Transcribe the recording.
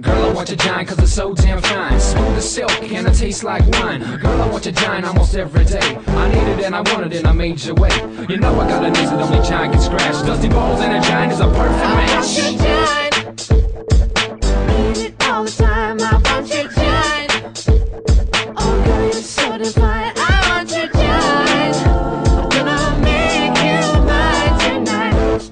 Girl, I want your Jyne cause it's so damn fine. Smooth as silk and it tastes like wine. Girl, I want your Jyne almost every day. I need it and I want it I made your way. You know I got a niece that only Jyne can scratch Dusty balls and a Jyne is a perfect match I want your Jyne Need it all the time. I want your Jyne Oh girl, you're so divine. I want your Jyne I'm gonna make you mine tonight.